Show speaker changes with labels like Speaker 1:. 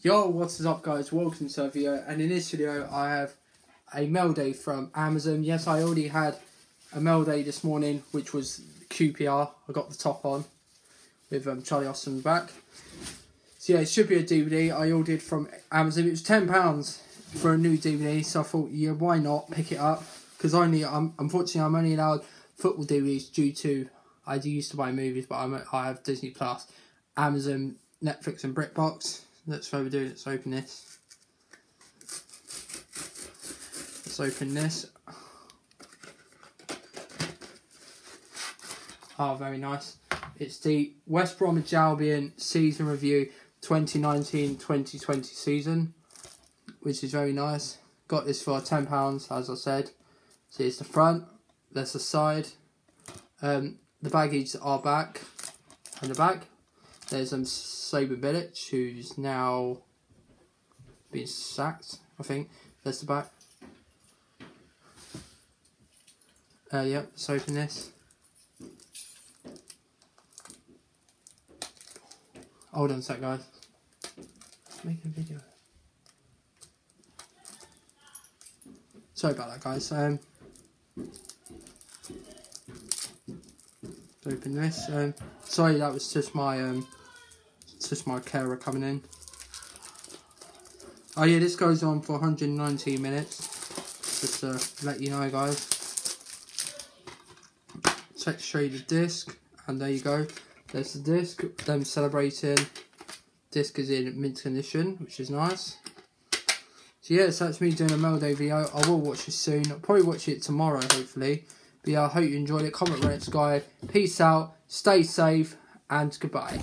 Speaker 1: Yo, what is up guys? Welcome to a video and in this video I have a mail day from Amazon. Yes, I already had a mail day this morning which was QPR. I got the top on with um, Charlie Austin back. So yeah, it should be a DVD I ordered from Amazon. It was £10 for a new DVD so I thought yeah, why not pick it up because only I'm unfortunately I'm only allowed football DVDs due to I do used to buy movies but I'm, I have Disney Plus, Amazon, Netflix and BritBox let's further do let's open this. Let's open this. Oh very nice. It's the West Bromwich Albion season review 2019-2020 season which is very nice. Got this for £10 as I said. So it's the front there's the side. Um, the baggies are back. And the back there's um, Slaven Bilic, who's now been sacked, I think. There's the back. Uh, yep, let's open this. Hold on a sec, guys. Make a video. Sorry about that, guys. Um, open this. Um, sorry, that was just my um, it's just my carer coming in. Oh yeah, this goes on for 119 minutes. Just to let you know, guys. Check show you the disc, and there you go. There's the disc. Them celebrating. Disc is in mint condition, which is nice. So yeah, so that's me doing a day video. I will watch it soon. I'll probably watch it tomorrow, hopefully. But yeah, I hope you enjoyed it. Comment, rate, subscribe. Peace out. Stay safe, and goodbye.